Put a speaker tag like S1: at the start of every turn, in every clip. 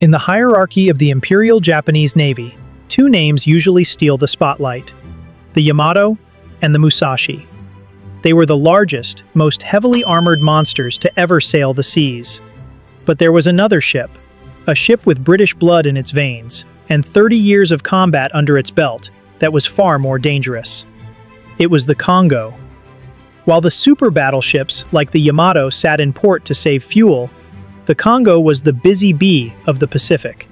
S1: In the hierarchy of the Imperial Japanese Navy, two names usually steal the spotlight the Yamato and the Musashi. They were the largest, most heavily armored monsters to ever sail the seas. But there was another ship, a ship with British blood in its veins, and 30 years of combat under its belt, that was far more dangerous. It was the Kongo. While the super battleships, like the Yamato, sat in port to save fuel, the Kongo was the busy bee of the Pacific.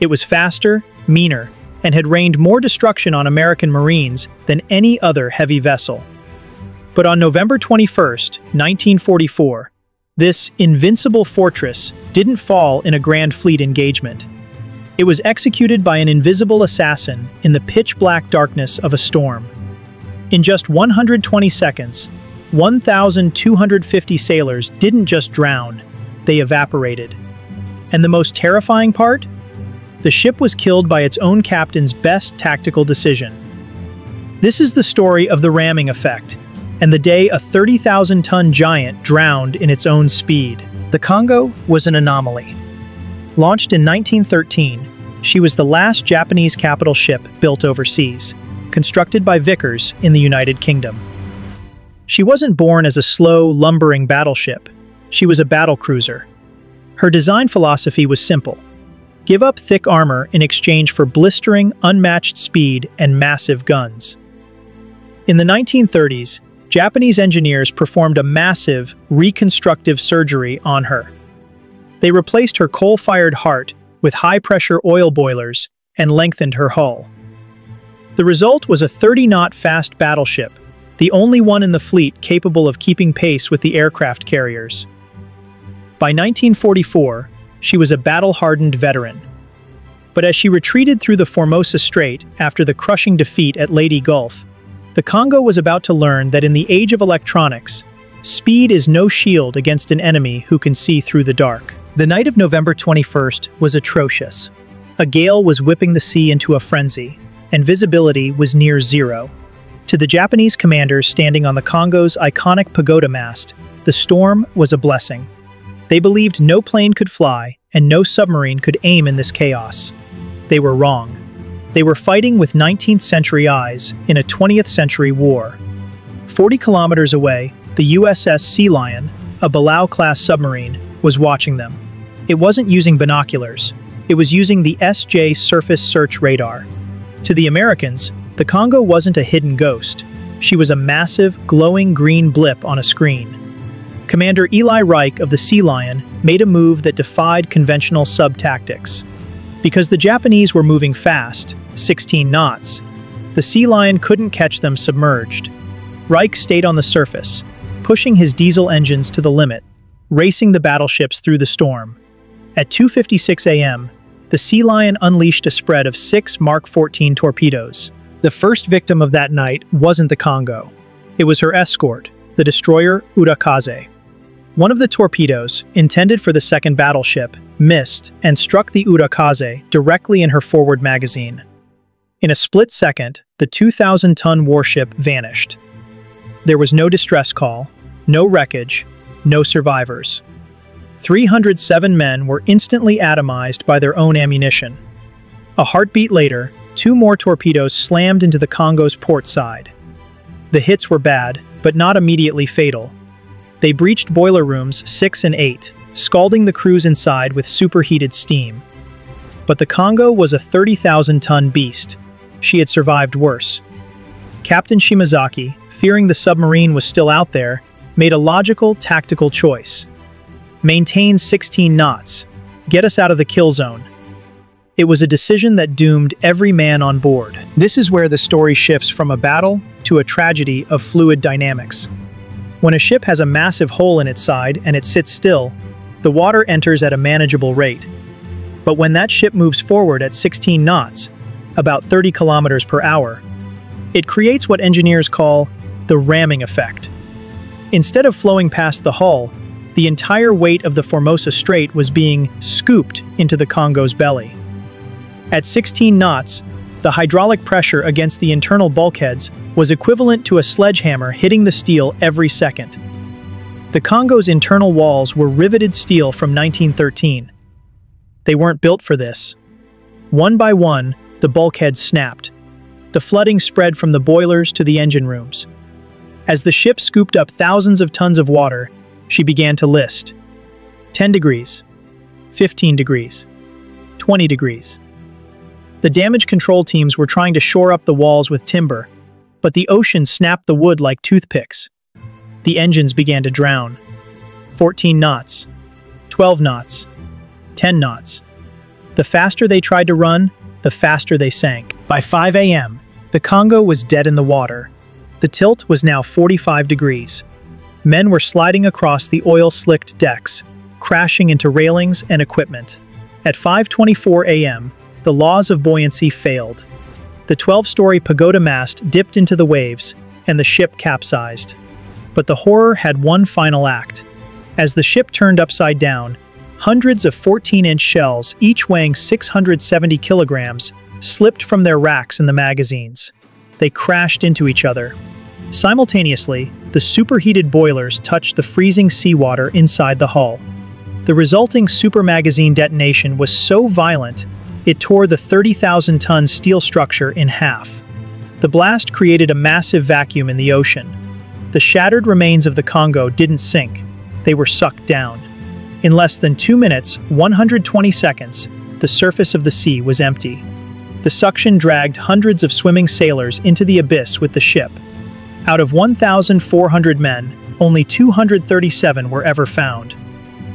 S1: It was faster, meaner, and had rained more destruction on American Marines than any other heavy vessel. But on November 21, 1944, this invincible fortress didn't fall in a grand fleet engagement. It was executed by an invisible assassin in the pitch-black darkness of a storm. In just 120 seconds, 1,250 sailors didn't just drown, they evaporated. And the most terrifying part? The ship was killed by its own captain's best tactical decision. This is the story of the ramming effect, and the day a 30,000-ton giant drowned in its own speed. The Kongo was an anomaly. Launched in 1913, she was the last Japanese capital ship built overseas, constructed by Vickers in the United Kingdom. She wasn't born as a slow, lumbering battleship. She was a battle cruiser. Her design philosophy was simple. Give up thick armor in exchange for blistering, unmatched speed and massive guns. In the 1930s, Japanese engineers performed a massive, reconstructive surgery on her. They replaced her coal-fired heart with high-pressure oil boilers and lengthened her hull. The result was a 30-knot fast battleship, the only one in the fleet capable of keeping pace with the aircraft carriers. By 1944, she was a battle-hardened veteran. But as she retreated through the Formosa Strait after the crushing defeat at Leyte Gulf, the Kongo was about to learn that in the age of electronics, speed is no shield against an enemy who can see through the dark. The night of November 21st was atrocious. A gale was whipping the sea into a frenzy, and visibility was near zero. To the Japanese commanders standing on the Kongo's iconic pagoda mast, the storm was a blessing. They believed no plane could fly and no submarine could aim in this chaos. They were wrong. They were fighting with 19th century eyes in a 20th century war. 40 kilometers away, the USS Sealion, a Balao-class submarine, was watching them. It wasn't using binoculars. It was using the SJ Surface Search Radar. To the Americans, the Kongo wasn't a hidden ghost. She was a massive, glowing green blip on a screen. Commander Eli Reich of the Sealion made a move that defied conventional sub-tactics. Because the Japanese were moving fast, 16 knots, the Sealion couldn't catch them submerged. Reich stayed on the surface, pushing his diesel engines to the limit, racing the battleships through the storm. At 2.56 a.m., the Sealion unleashed a spread of six Mark 14 torpedoes. The first victim of that night wasn't the Kongo. It was her escort, the destroyer Utakaze. One of the torpedoes, intended for the second battleship, missed and struck the Utakaze directly in her forward magazine. In a split second, the 2,000-ton warship vanished. There was no distress call, no wreckage, no survivors. 307 men were instantly atomized by their own ammunition. A heartbeat later, two more torpedoes slammed into the Kongo's port side. The hits were bad, but not immediately fatal, they breached boiler rooms 6 and 8, scalding the crews inside with superheated steam. But the Kongo was a 30,000-ton beast. She had survived worse. Captain Shimazaki, fearing the submarine was still out there, made a logical, tactical choice. Maintain 16 knots. Get us out of the kill zone. It was a decision that doomed every man on board. This is where the story shifts from a battle to a tragedy of fluid dynamics. When a ship has a massive hole in its side and it sits still, the water enters at a manageable rate. But when that ship moves forward at 16 knots, about 30 kilometers per hour, it creates what engineers call the ramming effect. Instead of flowing past the hull, the entire weight of the Formosa Strait was being scooped into the Kongo's belly. At 16 knots, the hydraulic pressure against the internal bulkheads was equivalent to a sledgehammer hitting the steel every second. The Kongo's internal walls were riveted steel from 1913. They weren't built for this. One by one, the bulkheads snapped. The flooding spread from the boilers to the engine rooms. As the ship scooped up thousands of tons of water, she began to list 10 degrees, 15 degrees, 20 degrees. The damage control teams were trying to shore up the walls with timber, but the ocean snapped the wood like toothpicks. The engines began to drown. 14 knots, 12 knots, 10 knots. The faster they tried to run, the faster they sank. By 5 a.m., the Kongo was dead in the water. The tilt was now 45 degrees. Men were sliding across the oil-slicked decks, crashing into railings and equipment. At 5.24 a.m., the laws of buoyancy failed. The 12-story pagoda mast dipped into the waves, and the ship capsized. But the horror had one final act. As the ship turned upside down, hundreds of 14-inch shells, each weighing 670 kilograms, slipped from their racks in the magazines. They crashed into each other. Simultaneously, the superheated boilers touched the freezing seawater inside the hull. The resulting super magazine detonation was so violent it tore the 30,000-ton steel structure in half. The blast created a massive vacuum in the ocean. The shattered remains of the Kongo didn't sink, they were sucked down. In less than 2 minutes, 120 seconds, the surface of the sea was empty. The suction dragged hundreds of swimming sailors into the abyss with the ship. Out of 1,400 men, only 237 were ever found.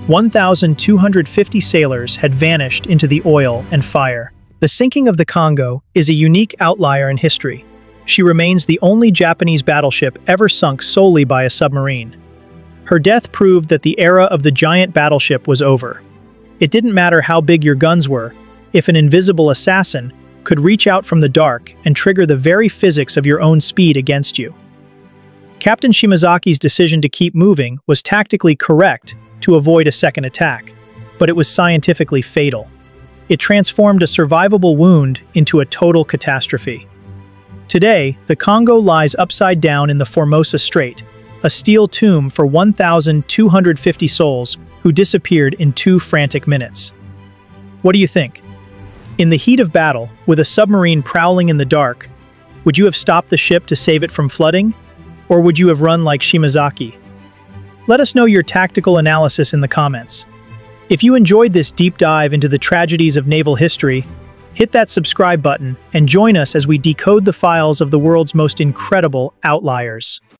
S1: 1,250 sailors had vanished into the oil and fire. The sinking of the Kongo is a unique outlier in history. She remains the only Japanese battleship ever sunk solely by a submarine. Her death proved that the era of the giant battleship was over. It didn't matter how big your guns were, if an invisible assassin could reach out from the dark and trigger the very physics of your own speed against you. Captain Shimazaki's decision to keep moving was tactically correct to avoid a second attack, but it was scientifically fatal. It transformed a survivable wound into a total catastrophe. Today, the Kongo lies upside down in the Formosa Strait, a steel tomb for 1,250 souls who disappeared in two frantic minutes. What do you think? In the heat of battle, with a submarine prowling in the dark, would you have stopped the ship to save it from flooding? Or would you have run like Shimazaki, let us know your tactical analysis in the comments. If you enjoyed this deep dive into the tragedies of naval history, hit that subscribe button and join us as we decode the files of the world's most incredible outliers.